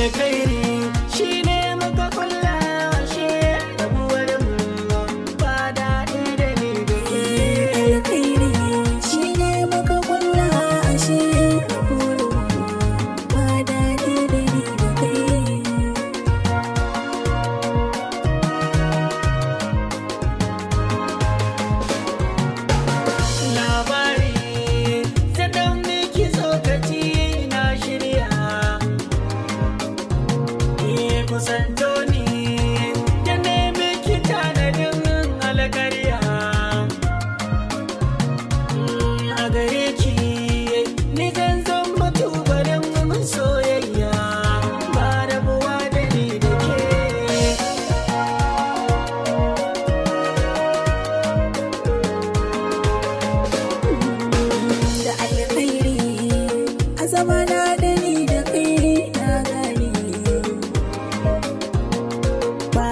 الخير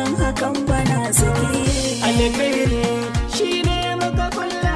kan hakan bana sake. Alkhairi shi ne muka kullum